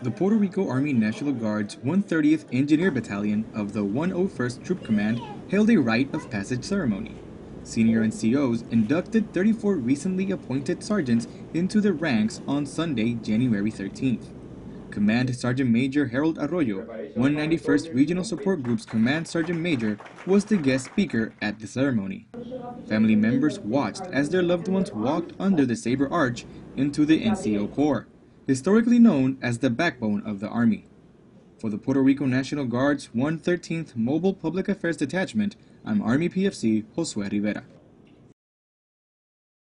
The Puerto Rico Army National Guard's 130th Engineer Battalion of the 101st Troop Command held a rite of passage ceremony. Senior NCOs inducted 34 recently appointed sergeants into the ranks on Sunday, January 13th. Command Sergeant Major Harold Arroyo, 191st Regional Support Group's Command Sergeant Major, was the guest speaker at the ceremony. Family members watched as their loved ones walked under the Sabre Arch into the NCO Corps historically known as the backbone of the Army. For the Puerto Rico National Guard's 113th Mobile Public Affairs Detachment, I'm Army PFC Josue Rivera.